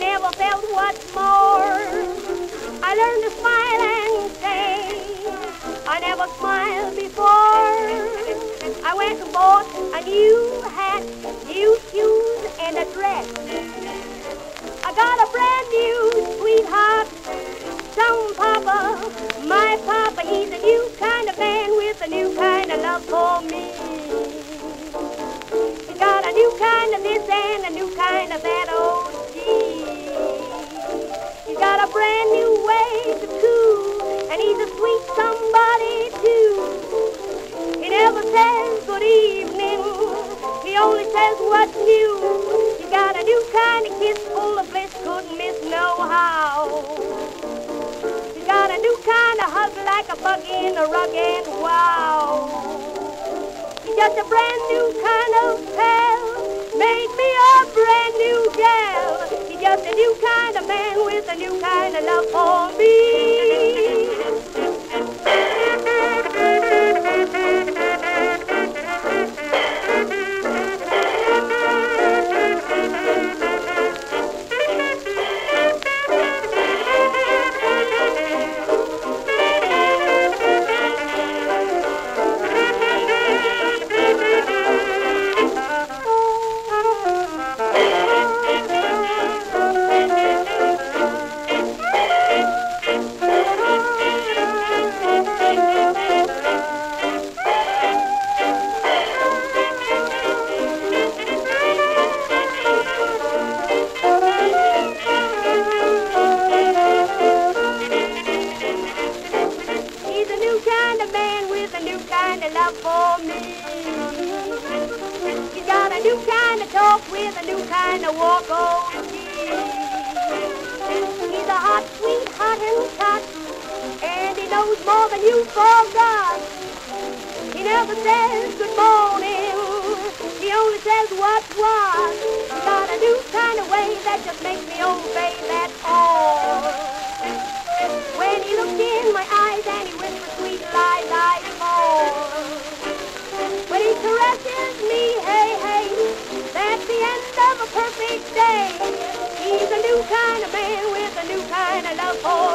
never felt what's more. I learned to smile and say, I never smiled before. I went and bought a new hat, new shoes, and a dress. I got a brand new sweetheart, some papa, my papa. He's a new kind of man with a new kind of love for me. Sweet somebody too. He never says good evening, he only says what's new. He's got a new kind of kiss full of bliss, couldn't miss no how. He's got a new kind of hug like a bug in a rug and wow. He's just a brand new kind of pal, made me a brand new gal. He's just a new kind of man with a new kind of love for me. Kind of love for me. He's got a new kind of talk with a new kind of walk, oh gee. He's a hot, sweet, hot and hot, and he knows more than you forgot. He never says good morning, he only says what's what. He's got a new kind of way that just makes me obey, day. He's a new kind of man with a new kind of love for.